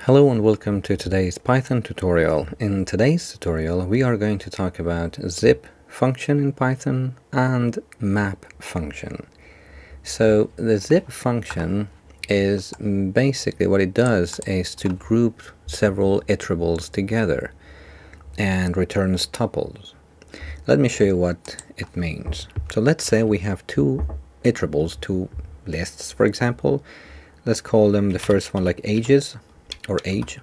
Hello and welcome to today's Python tutorial. In today's tutorial we are going to talk about zip function in Python and map function. So the zip function is basically what it does is to group several iterables together and returns tuples. Let me show you what it means. So let's say we have two iterables, two lists for example. Let's call them the first one like ages or age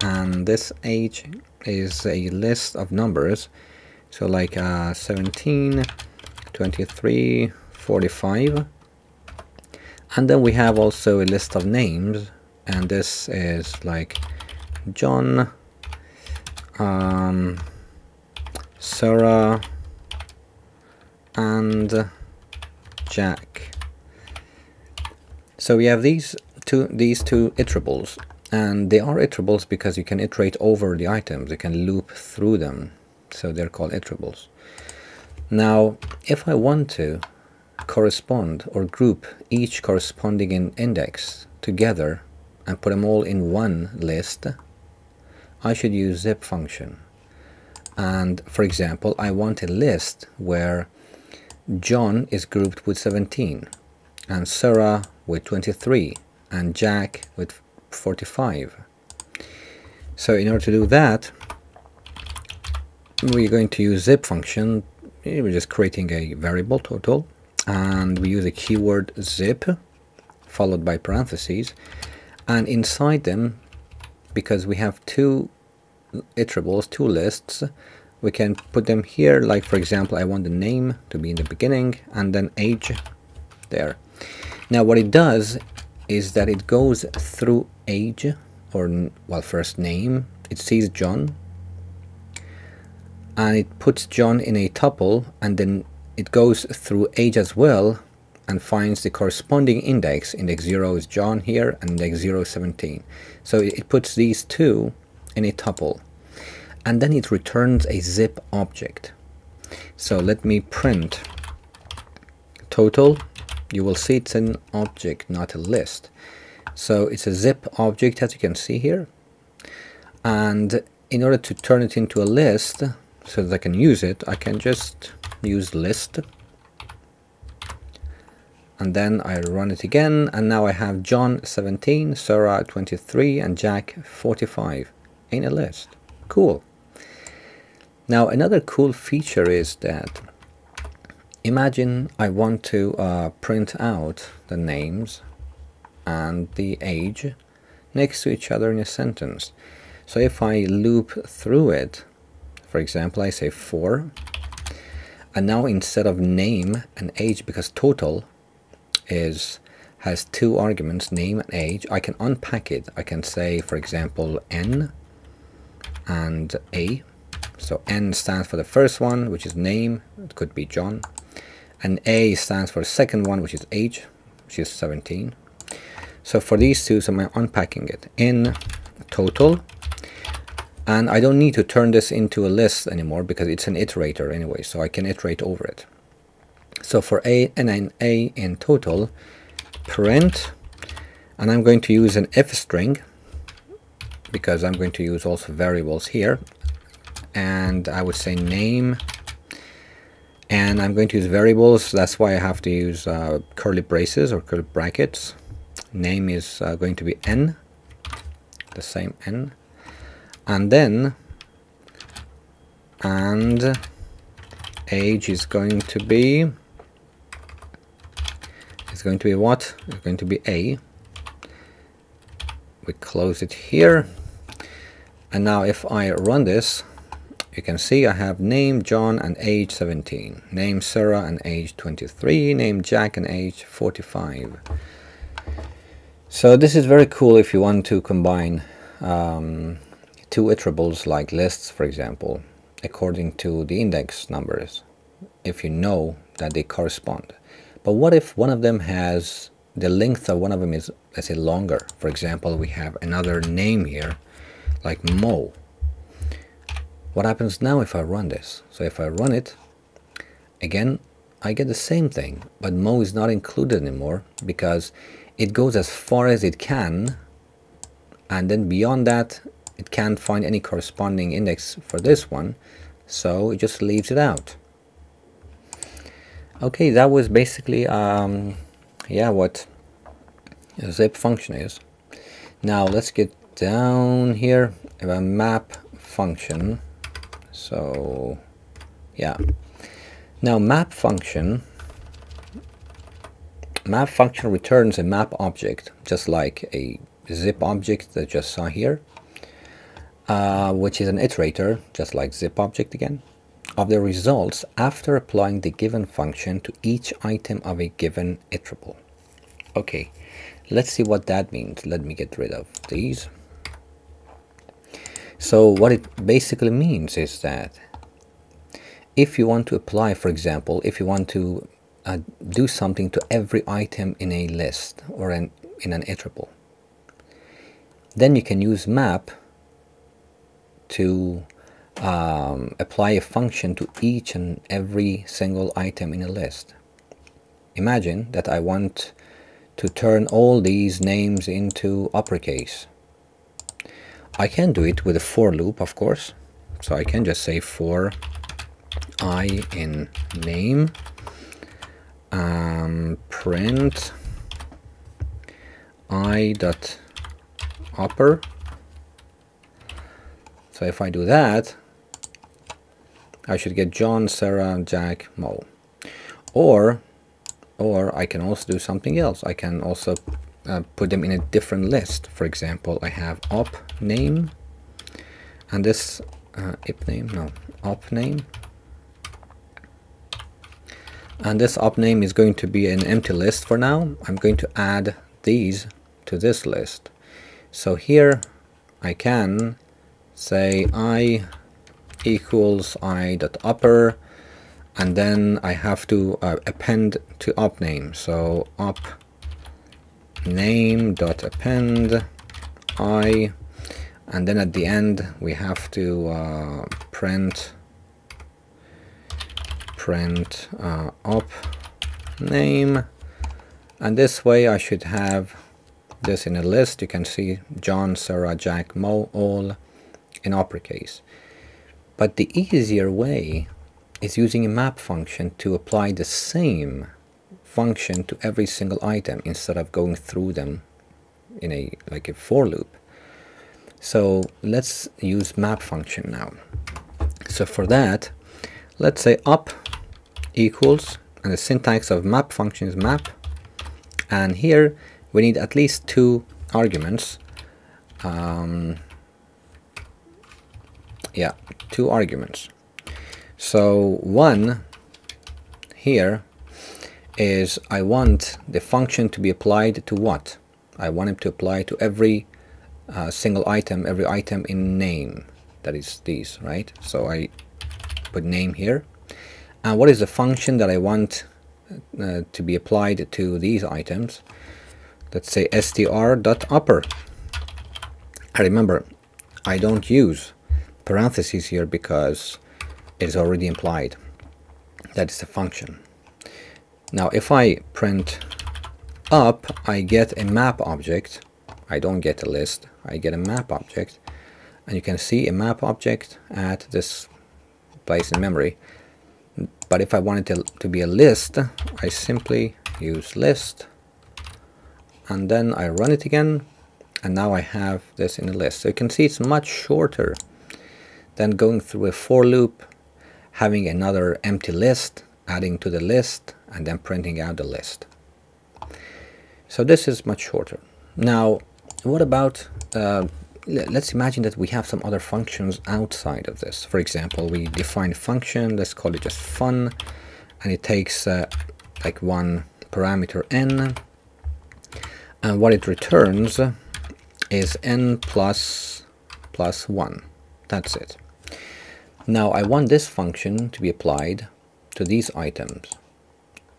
and this age is a list of numbers. So like uh, 17 23 45 and then we have also a list of names and this is like John um, Sarah and Jack. So we have these two these two iterables and they are iterables because you can iterate over the items. You can loop through them. So they're called iterables. Now if I want to correspond or group each corresponding in index together and put them all in one list I should use zip function. And for example I want a list where John is grouped with 17 and Sarah with 23 and Jack with 45. So in order to do that, we're going to use zip function. We're just creating a variable total and we use a keyword zip followed by parentheses and inside them because we have two iterables, two lists, we can put them here like for example I want the name to be in the beginning and then age there. Now what it does is that it goes through age or well first name. It sees John. And it puts John in a tuple and then it goes through age as well and finds the corresponding index. Index 0 is John here and index 0 is 17 so it puts these two in a tuple. And then it returns a zip object. So let me print total you will see it's an object not a list so it's a zip object as you can see here. And in order to turn it into a list so that I can use it, I can just use list. And then I run it again and now I have John 17, Sarah 23 and Jack 45 in a list. Cool. Now another cool feature is that imagine I want to uh, print out the names and the age next to each other in a sentence. So if I loop through it, for example, I say 4, and now instead of name and age, because total is has two arguments, name and age, I can unpack it. I can say, for example, n and a. So n stands for the first one, which is name, it could be John, and a stands for the second one, which is age, which is 17. So for these two, so I'm unpacking it in total. And I don't need to turn this into a list anymore because it's an iterator anyway, so I can iterate over it. So for a and an a in total, parent, and I'm going to use an f string because I'm going to use also variables here. And I would say name, and I'm going to use variables. That's why I have to use uh, curly braces or curly brackets. Name is uh, going to be n the same n. And then and age is going to be is going to be what? It's going to be a. We close it here. And now if I run this you can see I have name John and age 17 name Sarah and age 23 name Jack and age 45 so this is very cool if you want to combine um, two iterables like lists, for example, according to the index numbers, if you know that they correspond. But what if one of them has, the length of one of them is, let's say, longer? For example, we have another name here, like Mo. What happens now if I run this? So if I run it, again, I get the same thing, but Mo is not included anymore because it goes as far as it can and then beyond that it can't find any corresponding index for this one so it just leaves it out. Okay that was basically um, yeah what a zip function is. Now let's get down here. A map function so yeah. Now map function map function returns a map object just like a zip object that I just saw here uh, which is an iterator just like zip object again of the results after applying the given function to each item of a given iterable. Okay let's see what that means. Let me get rid of these so what it basically means is that if you want to apply for example if you want to uh, do something to every item in a list or an, in an iterable then you can use map to um, apply a function to each and every single item in a list imagine that I want to turn all these names into uppercase. I can do it with a for loop, of course. So I can just say for i in name um, print i dot upper. So if I do that, I should get John, Sarah, Jack, Mo. Or or I can also do something else. I can also uh, put them in a different list. For example, I have op name and this uh, ip name, no, op name. And this op name is going to be an empty list for now. I'm going to add these to this list. So here I can say i equals i dot upper and then I have to uh, append to op name so op name dot append i and then at the end we have to uh, print print uh, op name. And this way I should have this in a list. You can see John, Sarah, Jack, Mo all in uppercase. But the easier way is using a map function to apply the same function to every single item instead of going through them in a like a for loop. So let's use map function now. So for that, let's say up equals, and the syntax of map function is map, and here we need at least two arguments. Um, yeah, two arguments. So one here is I want the function to be applied to what? I want it to apply to every uh, single item, every item in name. That is these, right? So I put name here. And what is the function that I want uh, to be applied to these items? Let's say str.upper. I remember I don't use parentheses here because it's already implied. That is the function. Now if I print up, I get a map object. I don't get a list, I get a map object. And you can see a map object at this place in memory. But if I want it to, to be a list, I simply use list. And then I run it again. And now I have this in a list. So you can see it's much shorter than going through a for loop having another empty list, adding to the list, and then printing out the list. So this is much shorter. Now, what about, uh, let's imagine that we have some other functions outside of this. For example, we define a function, let's call it just fun, and it takes uh, like one parameter n, and what it returns is n plus plus 1. That's it. Now I want this function to be applied to these items.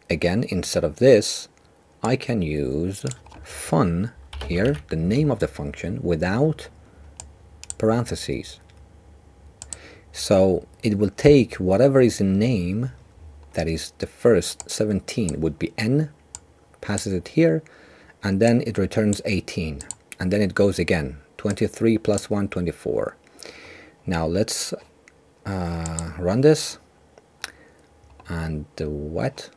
Again, instead of this, I can use fun here, the name of the function, without parentheses. So it will take whatever is in name, that is the first 17 would be n, passes it here, and then it returns 18. And then it goes again 23 plus 1 24 now let's uh, run this and what?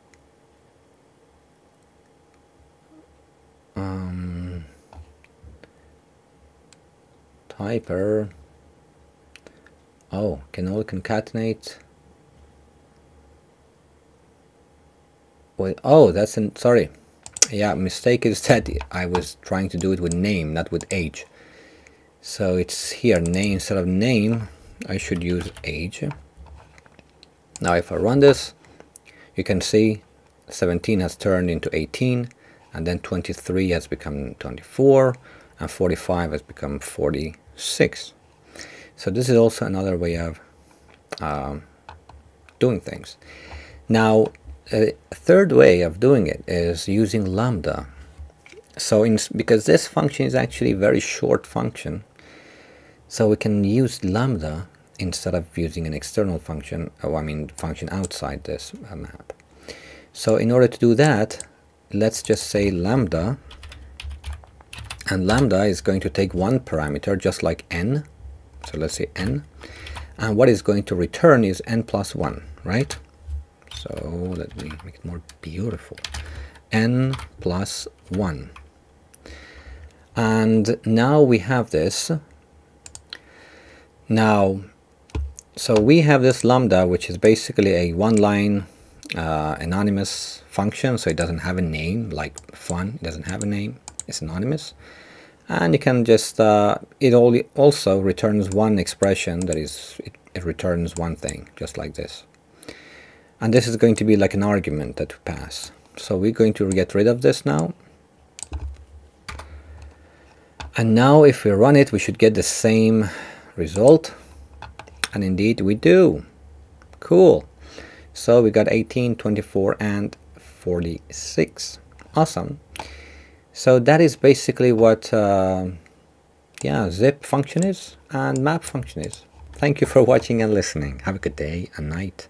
Um, typer. Oh can all concatenate? Wait oh that's an sorry. Yeah mistake is that I was trying to do it with name not with age. So it's here name instead of name I should use age. Now if I run this you can see 17 has turned into 18 and then 23 has become 24 and 45 has become 46 so this is also another way of um, doing things. Now a third way of doing it is using lambda. So in, because this function is actually a very short function so we can use lambda instead of using an external function, oh, I mean function outside this uh, map. So in order to do that, let's just say lambda, and lambda is going to take one parameter just like n, so let's say n, and what is going to return is n plus 1, right? So let me make it more beautiful. n plus 1. And now we have this now, so we have this lambda, which is basically a one-line uh, anonymous function, so it doesn't have a name, like fun, it doesn't have a name, it's anonymous. And you can just, uh, it only also returns one expression, that is, it, it returns one thing, just like this. And this is going to be like an argument that we pass. So we're going to get rid of this now. And now if we run it, we should get the same result and indeed we do. Cool. So we got 18 24 and 46 awesome. So that is basically what uh, yeah zip function is and map function is. Thank you for watching and listening. Have a good day and night